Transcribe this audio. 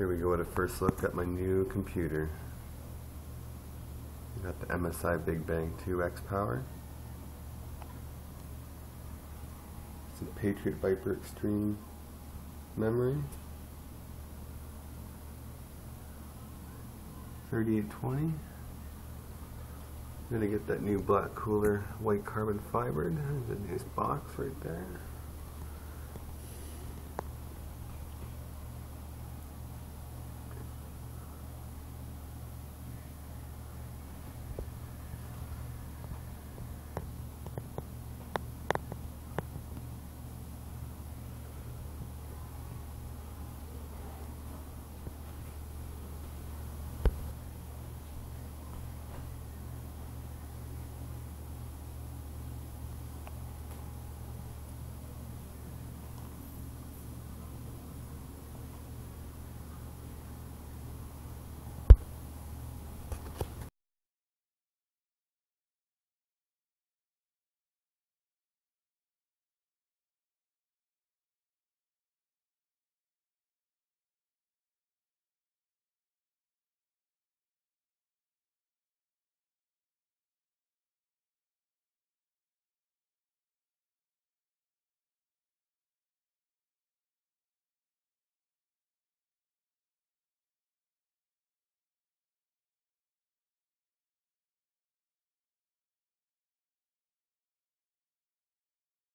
Here we go at a first look at my new computer. Got the MSI Big Bang 2X power. Some Patriot Viper Extreme memory. 3820. I'm Gonna get that new black cooler white carbon fiber. There's a nice box right there.